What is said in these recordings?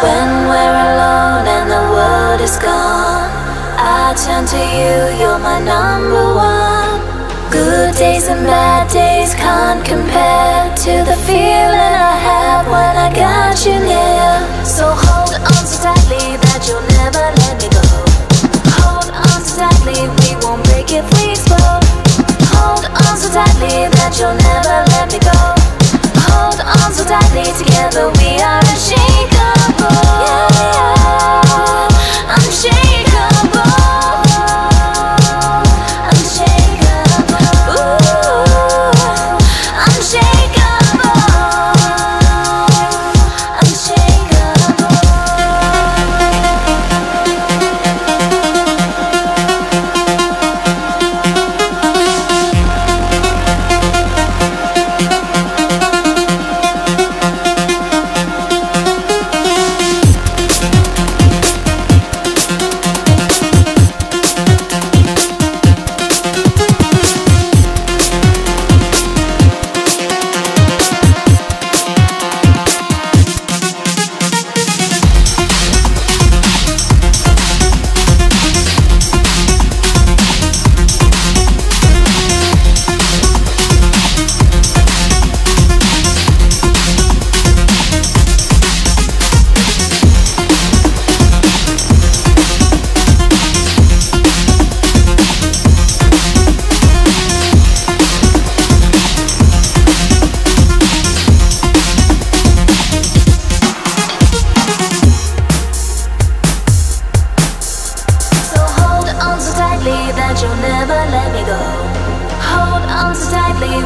When we're alone and the world is gone, I turn to you, you're my number one. Good days and bad days can't compare to the feeling I have when I got you near. So hold on so tightly that you'll never let me go. Hold on so tightly, we won't break if we explode. Hold on so tightly that you'll never let me go. Hold on so tightly, together we are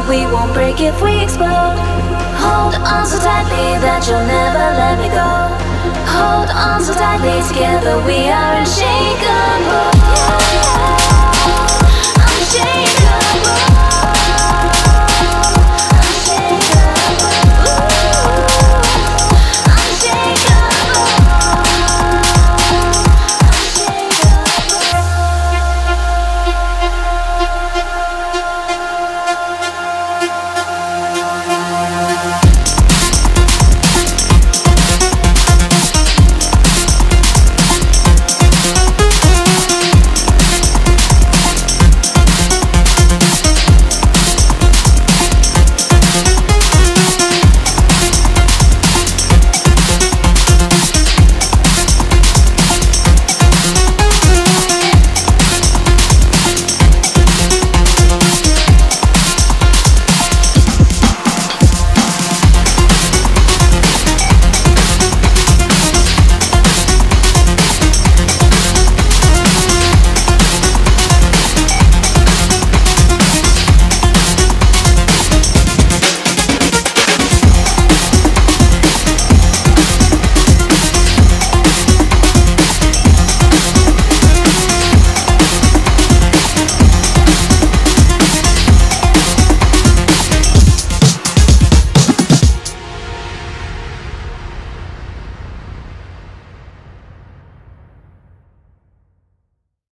we won't break if we explode. Hold on so tightly that you'll never let me go. Hold on so tightly, together we are unshakable.